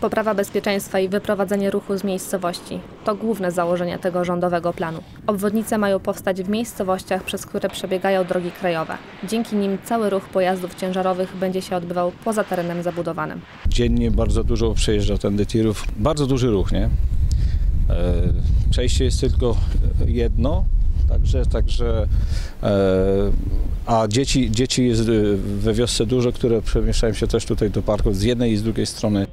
Poprawa bezpieczeństwa i wyprowadzenie ruchu z miejscowości to główne założenia tego rządowego planu. Obwodnice mają powstać w miejscowościach, przez które przebiegają drogi krajowe. Dzięki nim cały ruch pojazdów ciężarowych będzie się odbywał poza terenem zabudowanym. Dziennie bardzo dużo przejeżdża tędy tirów. Bardzo duży ruch, nie? E, Przejście jest tylko jedno, także, także e, a dzieci, dzieci jest e, we wiosce dużo, które przemieszczają się też tutaj do parków z jednej i z drugiej strony.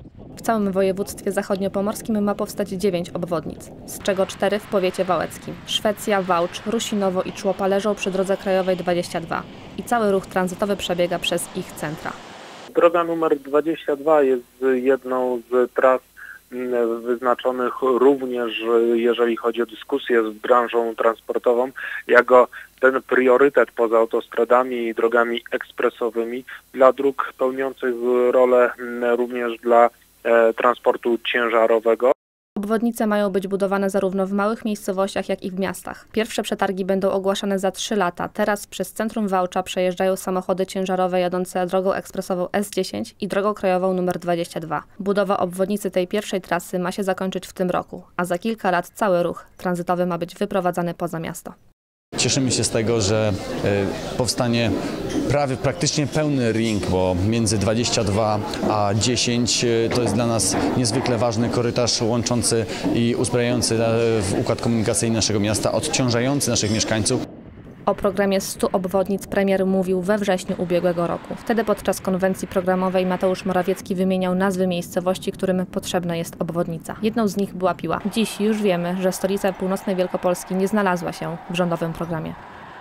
Całym województwie zachodniopomorskim ma powstać 9 obwodnic, z czego 4 w powiecie wałeckim. Szwecja, Wałcz, Rusinowo i Człopa leżą przy drodze krajowej 22 i cały ruch tranzytowy przebiega przez ich centra. Droga numer 22 jest jedną z tras mm, wyznaczonych również, jeżeli chodzi o dyskusję z branżą transportową, jako ten priorytet poza autostradami i drogami ekspresowymi dla dróg pełniących rolę mm, również dla transportu ciężarowego. Obwodnice mają być budowane zarówno w małych miejscowościach, jak i w miastach. Pierwsze przetargi będą ogłaszane za 3 lata. Teraz przez centrum Wałcza przejeżdżają samochody ciężarowe jadące drogą ekspresową S10 i drogą krajową nr 22. Budowa obwodnicy tej pierwszej trasy ma się zakończyć w tym roku, a za kilka lat cały ruch tranzytowy ma być wyprowadzany poza miasto. Cieszymy się z tego, że e, powstanie prawie praktycznie pełny ring, bo między 22 a 10 e, to jest dla nas niezwykle ważny korytarz łączący i uzbrajający e, w układ komunikacyjny naszego miasta, odciążający naszych mieszkańców. O programie 100 obwodnic premier mówił we wrześniu ubiegłego roku. Wtedy podczas konwencji programowej Mateusz Morawiecki wymieniał nazwy miejscowości, którym potrzebna jest obwodnica. Jedną z nich była Piła. Dziś już wiemy, że stolica północnej Wielkopolski nie znalazła się w rządowym programie.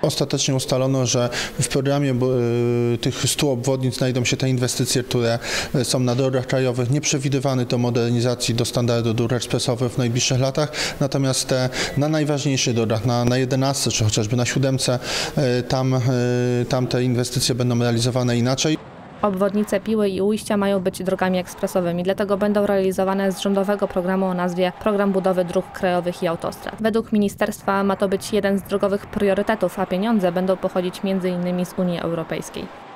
Ostatecznie ustalono, że w programie y, tych 100 obwodnic znajdą się te inwestycje, które y, są na drogach krajowych. Nie przewidywany do modernizacji do standardu dróg ekspresowych w najbliższych latach, natomiast te na najważniejszych drogach, na, na 11 czy chociażby na 7, y, tam, tam te inwestycje będą realizowane inaczej. Obwodnice Piły i Ujścia mają być drogami ekspresowymi, dlatego będą realizowane z rządowego programu o nazwie Program Budowy Dróg Krajowych i Autostrad. Według ministerstwa ma to być jeden z drogowych priorytetów, a pieniądze będą pochodzić m.in. z Unii Europejskiej.